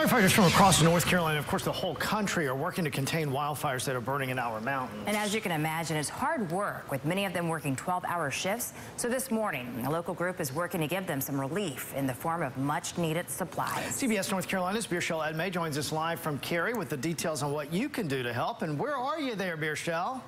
Firefighters from across North Carolina, of course the whole country, are working to contain wildfires that are burning in our mountains. And as you can imagine, it's hard work, with many of them working 12-hour shifts. So this morning, a local group is working to give them some relief in the form of much-needed supplies. CBS North Carolina's Beairshelle Edmé joins us live from Cary with the details on what you can do to help. And where are you there, Beairshelle?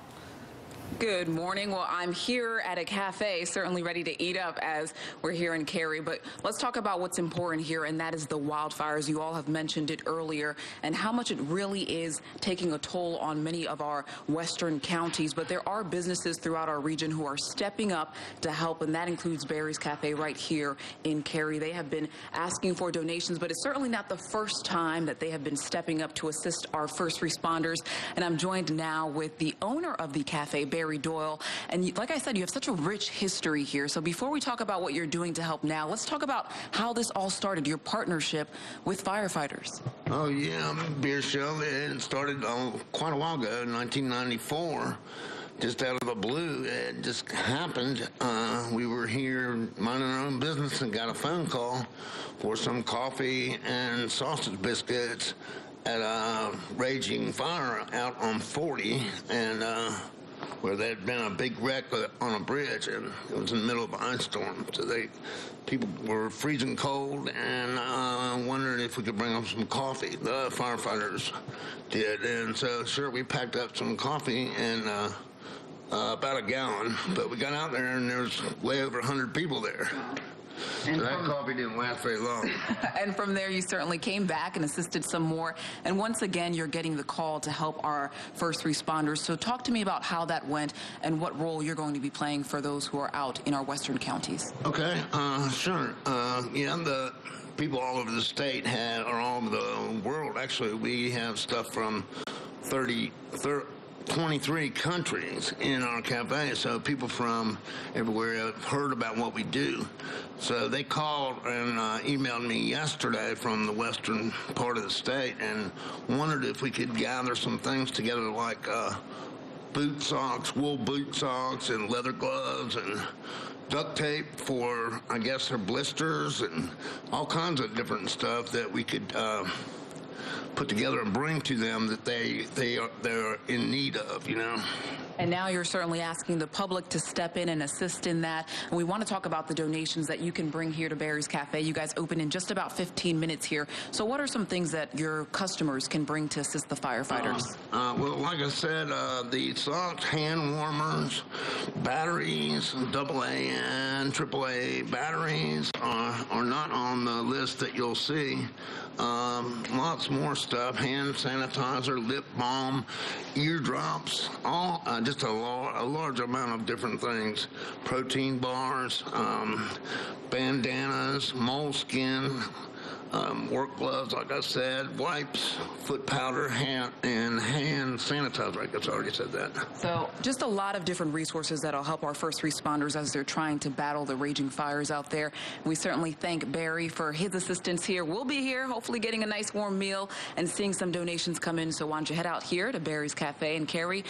Good morning. Well, I'm here at a cafe, certainly ready to eat up as we're here in Cary. But let's talk about what's important here, and that is the wildfires. You all have mentioned it earlier, and how much it really is taking a toll on many of our western counties. But there are businesses throughout our region who are stepping up to help, and that includes Barry's Cafe right here in Cary. They have been asking for donations, but it's certainly not the first time that they have been stepping up to assist our first responders. And I'm joined now with the owner of the cafe, Barry. Doyle. And like I said, you have such a rich history here. So before we talk about what you're doing to help now, let's talk about how this all started, your partnership with firefighters. Oh, yeah, Beairshelle. It started uh, quite a while ago, in 1994 just out of the blue. It just happened. Uh, we were here minding our own business and got a phone call for some coffee and sausage biscuits at a raging fire out on 40. And uh, where there had been a big wreck on a bridge, and it was in the middle of an ice storm. So they, people were freezing cold, and uh, wondered if we could bring them some coffee. The firefighters did, and so sure we packed up some coffee and. Uh, uh, about a gallon, but we got out there and there was way over 100 people there. And that coffee didn't last very long. and from there, you certainly came back and assisted some more. And once again, you're getting the call to help our first responders. So talk to me about how that went and what role you're going to be playing for those who are out in our western counties. Okay, uh, sure. Uh, yeah, the people all over the state have, or all over the world, actually, we have stuff from 30, 30 23 countries in our cafe, so people from everywhere have heard about what we do. So they called and uh, emailed me yesterday from the western part of the state and wondered if we could gather some things together like uh, boot socks, wool boot socks, and leather gloves, and duct tape for, I guess, their blisters, and all kinds of different stuff that we could. Uh, put together and bring to them that they they are they're in need of, you know. And now you're certainly asking the public to step in and assist in that. And we want to talk about the donations that you can bring here to Barry's Cafe. You guys open in just about 15 minutes here. So what are some things that your customers can bring to assist the firefighters? Uh, uh, well, like I said, uh, the socks, hand warmers, batteries, AA and AAA batteries are, are not on the list that you'll see. Um, lots more stuff, hand sanitizer, lip balm, eardrops, all uh, just a, a, large amount of different things. Protein bars, um, bandanas, moleskin, um, work gloves, like I said, wipes, foot powder, hand, and hand sanitizer. I guess I already said that. So just a lot of different resources that'll help our first responders as they're trying to battle the raging fires out there. We certainly thank Barry for his assistance here. We'll be here, hopefully getting a nice warm meal and seeing some donations come in. So why don't you head out here to Barry's Cafe and Cary